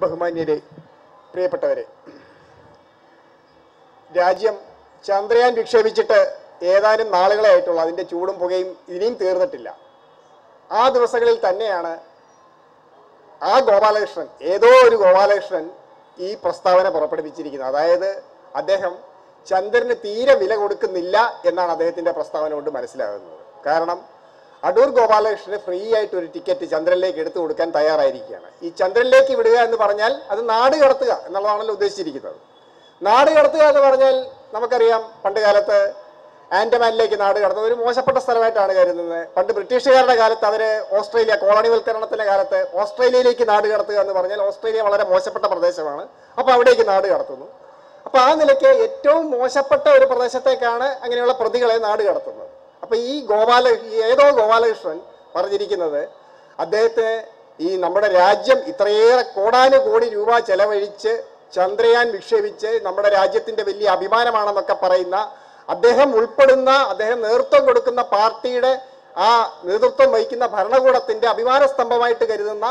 ബഹുമാന്യരെ പ്രിയപ്പെട്ടവരെ. രാജ്യം ചന്ദ്രയാൻ വിക്ഷേപിച്ചിട്ട് ഏതാനും നാളുകളെ ആയിട്ടുള്ളൂ. അതിന്റെ ചൂടും പുകയും ഇനിയും തീർന്നിട്ടില്ല. ആ ദിവസങ്ങളിൽ തന്നെയാണ് ആ ഗോപാലകൃഷ്ണൻ ഏതോ ഒരു ഗോപാലകൃഷ്ണൻ ഈ പ്രസ്താവന പുറപ്പെടുവിച്ചിരിക്കുന്നത്. അതായത് അദ്ദേഹം ചന്ദ്രന് തീരെ വില കൊടുക്കുന്നില്ല എന്നാണ് അദ്ദേഹത്തിന്റെ പ്രസ്താവന കൊണ്ട് മനസ്സിലാകുന്നത്. കാരണം അടൂർ ഗോപാലകൃഷ്ണന് ഫ്രീ ആയിട്ട് ഒരു ടിക്കറ്റ് ചന്ദ്രനിലേക്ക് എടുത്തു കൊടുക്കാൻ തയ്യാറായിരിക്കുകയാണ്. ഈ ചന്ദ്രനിലേക്ക് വിടുക എന്ന് പറഞ്ഞാൽ അത് നാട് കടത്തുക എന്നുള്ളതാണല്ലോ ഉദ്ദേശിച്ചിരിക്കുന്നത്. നാട് കടത്തുക എന്ന് പറഞ്ഞാൽ നമുക്കറിയാം പണ്ട് കാലത്ത് ആൻഡമാനിലേക്ക് നാട് കടത്തുന്നത് ഒരു മോശപ്പെട്ട സ്ഥലമായിട്ടാണ് കരുതുന്നത്. പണ്ട് ബ്രിട്ടീഷുകാരുടെ കാലത്ത് അവർ ഓസ്ട്രേലിയ കോളനിവൽക്കരണത്തിന്റെ കാലത്ത് ഓസ്ട്രേലിയയിലേക്ക് നാട് കടത്തുക എന്ന് പറഞ്ഞാൽ ഓസ്ട്രേലിയ വളരെ മോശപ്പെട്ട പ്രദേശമാണ്. അപ്പോൾ അവിടേക്ക് നാട് കടത്തുന്നു. അപ്പോൾ ആ നിലയ്ക്ക് ഏറ്റവും മോശപ്പെട്ട ഒരു പ്രദേശത്തേക്കാണ് അങ്ങനെയുള്ള പ്രതികളെ നാട് കടത്തുന്നത്. അപ്പോൾ ഈ ഗോപാല ഏതോ ഗോപാലകൃഷ്ണൻ പറഞ്ഞിരിക്കുന്നത് അദ്ദേഹത്തെ ഈ നമ്മുടെ രാജ്യം ഇത്രയേറെ കോടാനുകോടി രൂപ ചെലവഴിച്ച് ചന്ദ്രയാൻ വിക്ഷേപിച്ച് നമ്മുടെ രാജ്യത്തിന്റെ വലിയ അഭിമാനമാണെന്നൊക്കെ പറയുന്ന അദ്ദേഹം ഉൾപ്പെടുന്ന അദ്ദേഹം നേതൃത്വം കൊടുക്കുന്ന പാർട്ടിയുടെ ആ നേതൃത്വം വഹിക്കുന്ന ഭരണകൂടത്തിന്റെ അഭിമാന സ്തംഭമായിട്ട് കരുതുന്ന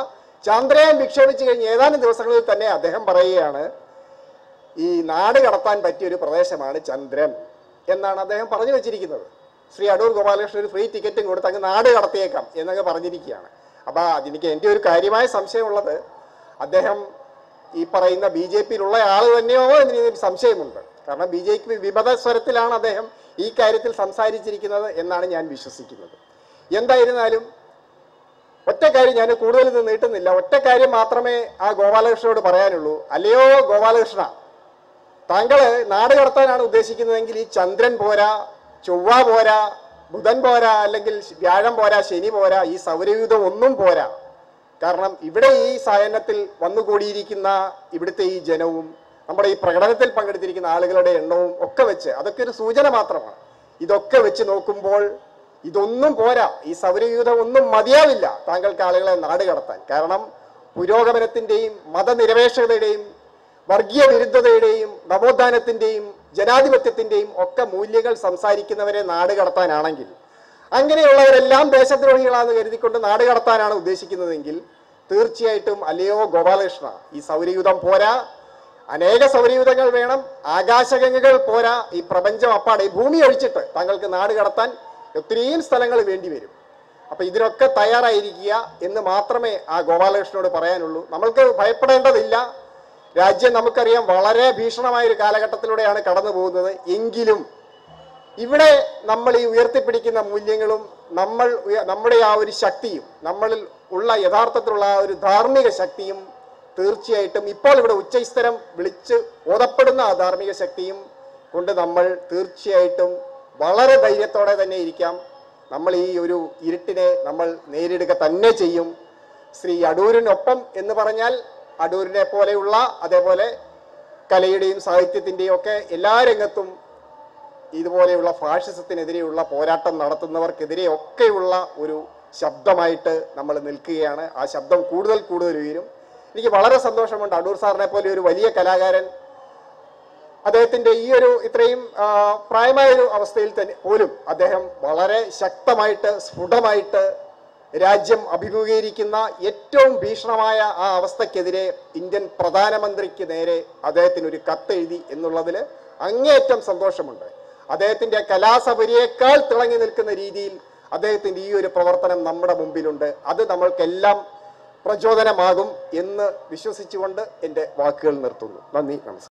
ചന്ദ്രയാൻ വിക്ഷേപിച്ചു കഴിഞ്ഞ ഏതാനും ദിവസങ്ങളിൽ തന്നെ അദ്ദേഹം പറയുകയാണ് ഈ നാട് കടത്താൻ പറ്റിയ ഒരു പ്രദേശമാണ് ചന്ദ്രൻ എന്നാണ് അദ്ദേഹം പറഞ്ഞു വെച്ചിരിക്കുന്നത്. ശ്രീ അടൂർ ഗോപാലകൃഷ്ണൻ ഒരു ഫ്രീ ടിക്കറ്റും കൊടുത്ത് അങ്ങ് നാട് കടത്തിയേക്കാം എന്നൊക്കെ പറഞ്ഞിരിക്കുകയാണ്. അപ്പൊ അതെനിക്ക് എന്റെ ഒരു കാര്യമായ സംശയമുള്ളത്. അദ്ദേഹം ഈ പറയുന്ന ബി ജെ പിയിലുള്ള ആൾ തന്നെയോ എന്ന് എനിക്ക് സംശയമുണ്ട്. കാരണം ബി ജെ പി വിമത സ്വരത്തിലാണ് അദ്ദേഹം ഈ കാര്യത്തിൽ സംസാരിച്ചിരിക്കുന്നത് എന്നാണ് ഞാൻ വിശ്വസിക്കുന്നത്. എന്തായിരുന്നാലും ഒറ്റ കാര്യം ഞാൻ കൂടുതൽ ഇത് നീട്ടുന്നില്ല. ഒറ്റ കാര്യം മാത്രമേ ആ ഗോപാലകൃഷ്ണനോട് പറയാനുള്ളൂ. അല്ലയോ ഗോപാലകൃഷ്ണ താങ്കൾ നാട് കടത്താനാണ് ഉദ്ദേശിക്കുന്നതെങ്കിൽ ഈ ചന്ദ്രൻ പോരാ ചൊവ്വ പോരാ ബുധൻ പോരാ അല്ലെങ്കിൽ വ്യാഴം പോരാ ശനി പോരാ ഈ സൗരയൂഥം ഒന്നും പോരാ. കാരണം ഇവിടെ ഈ സായനത്തിൽ വന്നുകൂടിയിരിക്കുന്ന ഇവിടുത്തെ ഈ ജനവും നമ്മുടെ ഈ പ്രകടനത്തിൽ പങ്കെടുത്തിരിക്കുന്ന ആളുകളുടെ എണ്ണവും ഒക്കെ വെച്ച് അതൊക്കെ ഒരു സൂചന മാത്രമാണ്. ഇതൊക്കെ വെച്ച് നോക്കുമ്പോൾ ഇതൊന്നും പോരാ. ഈ സൗരയൂഥം ഒന്നും മതിയാവില്ല താങ്കൾക്ക് ആളുകളെ നാട് കടത്താൻ കാരണം പുരോഗമനത്തിന്റെയും മതനിരപേക്ഷതയുടെയും വർഗീയ വിരുദ്ധതയുടെയും നവോത്ഥാനത്തിന്റെയും ജനാധിപത്യത്തിന്റെയും ഒക്കെ മൂല്യങ്ങൾ സംസാരിക്കുന്നവരെ നാട് കടത്താനാണെങ്കിൽ അങ്ങനെയുള്ളവരെല്ലാം ദേശദ്രോഹികളാണെന്ന് കരുതിക്കൊണ്ട് നാട് കടത്താനാണ് ഉദ്ദേശിക്കുന്നതെങ്കിൽ തീർച്ചയായിട്ടും അല്ലയോ ഗോപാലകൃഷ്ണ ഈ സൗരയൂഥം പോരാ. അനേക സൗരയൂഥങ്ങൾ വേണം ആകാശഗംഗകൾ പോരാ. ഈ പ്രപഞ്ചം അപ്പാടെ ഈ ഭൂമി ഒഴിച്ചിട്ട് താങ്കൾക്ക് നാട് കടത്താൻ ഒത്തിരിയും സ്ഥലങ്ങൾ വേണ്ടി വരും. അപ്പൊ ഇതിനൊക്കെ തയ്യാറായിരിക്കുക എന്ന് മാത്രമേ ആ ഗോപാലകൃഷ്ണനോട് പറയാനുള്ളൂ. നമ്മൾക്ക് ഭയപ്പെടേണ്ടതില്ല. രാജ്യം നമുക്കറിയാം വളരെ ഭീഷണമായ ഒരു കാലഘട്ടത്തിലൂടെയാണ് കടന്നു പോകുന്നത്. എങ്കിലും ഇവിടെ നമ്മൾ ഈ ഉയർത്തിപ്പിടിക്കുന്ന മൂല്യങ്ങളും നമ്മൾ നമ്മുടെ ആ ഒരു ശക്തിയും നമ്മളിൽ ഉള്ള യഥാർത്ഥത്തിലുള്ള ആ ഒരു ധാർമ്മിക ശക്തിയും തീർച്ചയായിട്ടും ഇപ്പോൾ ഇവിടെ ഉച്ചസ്ഥരം വിളിച്ച് ഓതപ്പെടുന്ന ആ ധാർമ്മിക ശക്തിയും കൊണ്ട് നമ്മൾ തീർച്ചയായിട്ടും വളരെ ധൈര്യത്തോടെ തന്നെ ഇരിക്കാം. നമ്മൾ ഈ ഒരു ഇരുട്ടിനെ നമ്മൾ നേരിടുക തന്നെ ചെയ്യും. ശ്രീ അടൂരിനൊപ്പം എന്ന് പറഞ്ഞാൽ അടൂരിനെ പോലെയുള്ള അതേപോലെ കലയുടെയും സാഹിത്യത്തിന്റെയും ഒക്കെ എല്ലാ രംഗത്തും ഇതുപോലെയുള്ള ഫാഷിസത്തിനെതിരെയുള്ള പോരാട്ടം നടത്തുന്നവർക്കെതിരെ ഒക്കെയുള്ള ഒരു ശബ്ദമായിട്ട് നമ്മൾ നിൽക്കുകയാണ്. ആ ശബ്ദം കൂടുതൽ കൂടുതൽ ഉയരും. എനിക്ക് വളരെ സന്തോഷമുണ്ട്. അടൂർ സാറിനെ പോലെ ഒരു വലിയ കലാകാരൻ അദ്ദേഹത്തിന്റെ ഈ ഒരു ഇത്രയും പ്രായമായ ഒരു അവസ്ഥയിൽ തന്നെ പോലും അദ്ദേഹം വളരെ ശക്തമായിട്ട് സ്ഫുടമായിട്ട് രാജ്യം അഭിമുഖീകരിക്കുന്ന ഏറ്റവും ഭീഷണമായ ആ അവസ്ഥക്കെതിരെ ഇന്ത്യൻ പ്രധാനമന്ത്രിക്ക് നേരെ അദ്ദേഹത്തിന് ഒരു കത്തെഴുതി എന്നുള്ളതിൽ അങ്ങേയറ്റം സന്തോഷമുണ്ട്. അദ്ദേഹത്തിന്റെ കലാസപരിയേക്കാൾ തിളങ്ങി നിൽക്കുന്ന രീതിയിൽ അദ്ദേഹത്തിന്റെ ഈ ഒരു പ്രവർത്തനം നമ്മുടെ മുമ്പിലുണ്ട്. അത് നമ്മൾക്കെല്ലാം പ്രചോദനമാകും എന്ന് വിശ്വസിച്ചുകൊണ്ട് എന്റെ വാക്കുകൾ നിർത്തുന്നു. നന്ദി നമസ്കാരം.